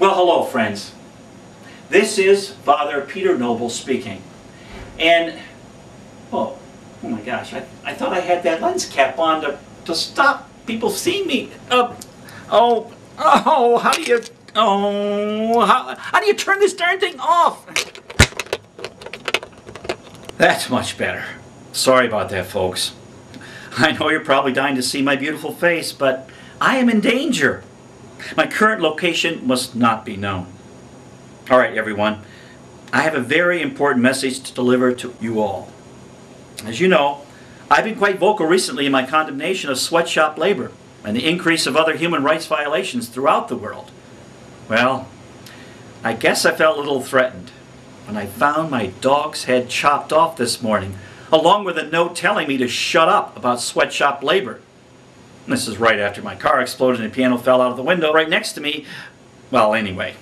Well, hello, friends. This is Father Peter Noble speaking. And, oh, oh my gosh, I, I thought I had that lens cap on to, to stop people seeing me. Uh, oh, oh, how do you, oh, how, how do you turn this darn thing off? That's much better. Sorry about that, folks. I know you're probably dying to see my beautiful face, but I am in danger. My current location must not be known. All right, everyone. I have a very important message to deliver to you all. As you know, I've been quite vocal recently in my condemnation of sweatshop labor and the increase of other human rights violations throughout the world. Well, I guess I felt a little threatened when I found my dog's head chopped off this morning, along with a note telling me to shut up about sweatshop labor. This is right after my car exploded and a piano fell out of the window right next to me. Well, anyway.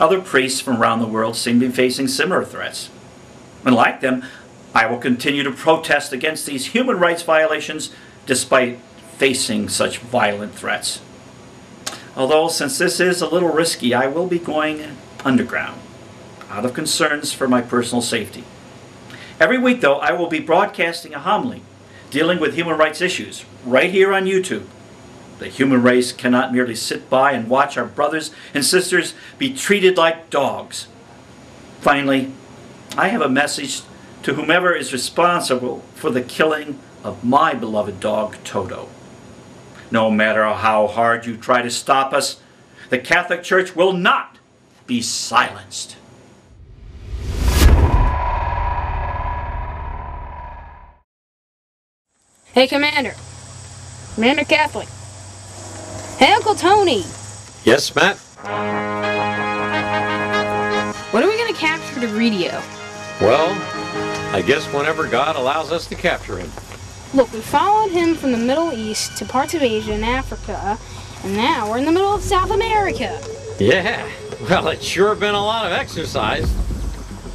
Other priests from around the world seem to be facing similar threats. And like them, I will continue to protest against these human rights violations despite facing such violent threats. Although, since this is a little risky, I will be going underground, out of concerns for my personal safety. Every week, though, I will be broadcasting a homily dealing with human rights issues right here on YouTube. The human race cannot merely sit by and watch our brothers and sisters be treated like dogs. Finally, I have a message to whomever is responsible for the killing of my beloved dog, Toto. No matter how hard you try to stop us, the Catholic Church will not be silenced. Hey, Commander. Commander Catholic. Hey, Uncle Tony. Yes, Matt? What are we going to capture DeGreedio? Well, I guess whenever God allows us to capture him. Look, we followed him from the Middle East to parts of Asia and Africa, and now we're in the middle of South America. Yeah, well, it's sure been a lot of exercise.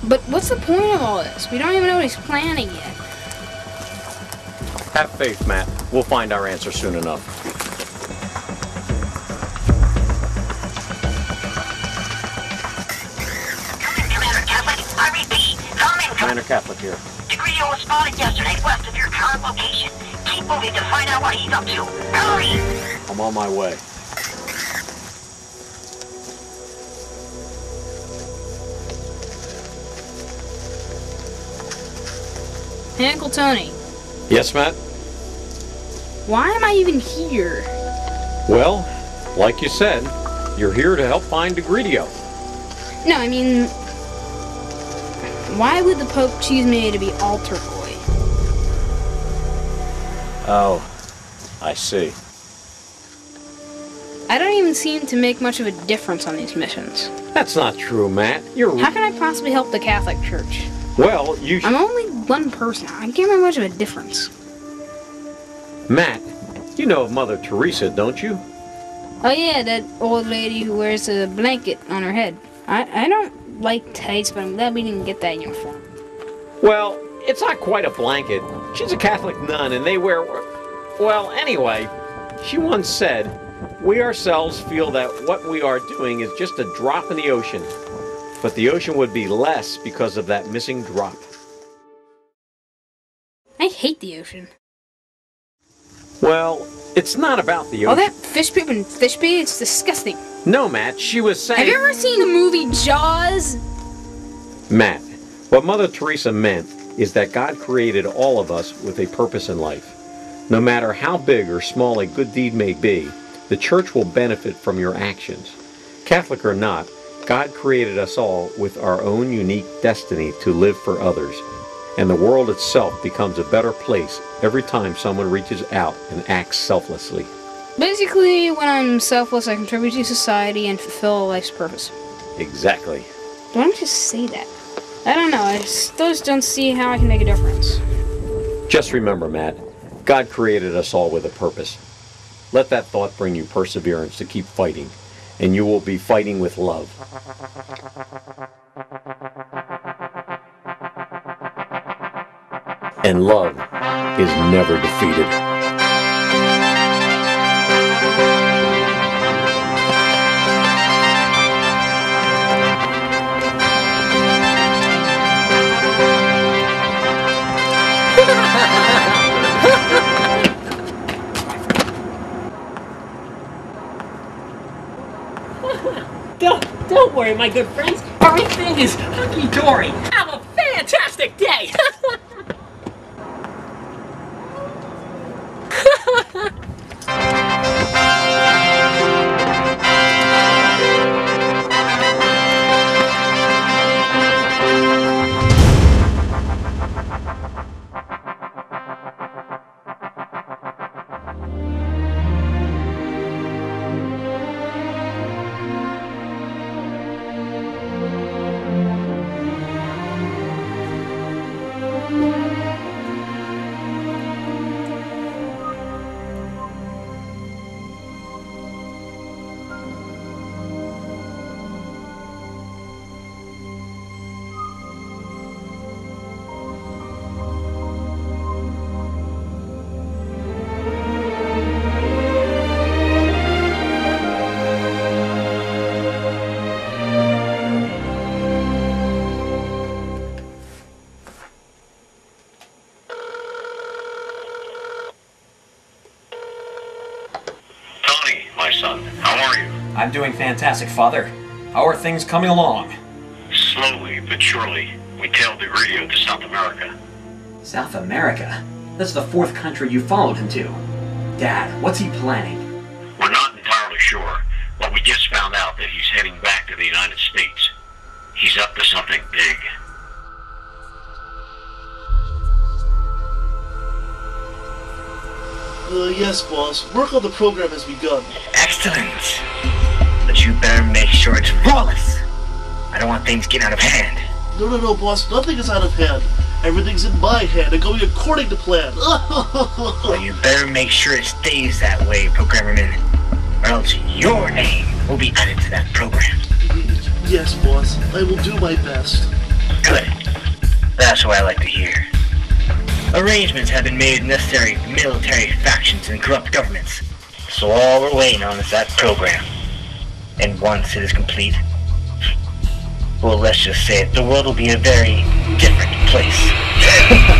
But what's the point of all this? We don't even know what he's planning yet. Have faith, Matt. We'll find our answer soon enough. Come in, Commander Catholic. I repeat, come in. Commander Catholic here. DeGreedio was spotted yesterday west of your current location. Keep moving to find out what he's up to. Hurry! I'm on my way. Hey, Uncle Tony. Yes, Matt? Why am I even here? Well, like you said, you're here to help find DeGreedio. No, I mean, why would the Pope choose me to be altar boy? Oh, I see. I don't even seem to make much of a difference on these missions. That's not true, Matt. You're. How can I possibly help the Catholic Church? Well, you. I'm only one person. I can't make much of a difference. Matt, you know of Mother Teresa, don't you? Oh yeah, that old lady who wears a blanket on her head. I, I don't like tights, but I'm glad we didn't get that uniform. Well, it's not quite a blanket. She's a Catholic nun, and they wear. Well, anyway, she once said, We ourselves feel that what we are doing is just a drop in the ocean, but the ocean would be less because of that missing drop. I hate the ocean. Well, it's not about the All that fish poop and fish pee, it's disgusting. No, Matt, she was saying. Have you ever seen the movie Jaws? Matt, what Mother Teresa meant is that God created all of us with a purpose in life. No matter how big or small a good deed may be, the church will benefit from your actions. Catholic or not, God created us all with our own unique destiny to live for others. And the world itself becomes a better place every time someone reaches out and acts selflessly. Basically, when I'm selfless, I contribute to society and fulfill life's purpose. Exactly. Why don't you say that? I don't know. I still just don't see how I can make a difference. Just remember, Matt, God created us all with a purpose. Let that thought bring you perseverance to keep fighting, and you will be fighting with love. and love is never defeated. don't, worry, my good friends. Everything is hunky-dory. Have a fantastic day! son, how are you? I'm doing fantastic, Father. How are things coming along? Slowly but surely, we tailed DeGreedio to South America. South America? That's the fourth country you followed him to. Dad, what's he planning? We're not entirely sure, but we just found out that he's heading back to the United States. He's up to something big. Uh, yes, boss. Work on the program has begun. Excellent. But you better make sure it's flawless. I don't want things getting out of hand. No, no, no, boss. Nothing is out of hand. Everything's in my hand and going according to plan. Well, you better make sure it stays that way, Programmermann, or else your name will be added to that program. yes, boss. I will do my best. Good. That's what I like to hear. Arrangements have been made necessary military factions and corrupt governments. So all we're waiting on is that program. And once it is complete, well, let's just say it, the world will be a very different place.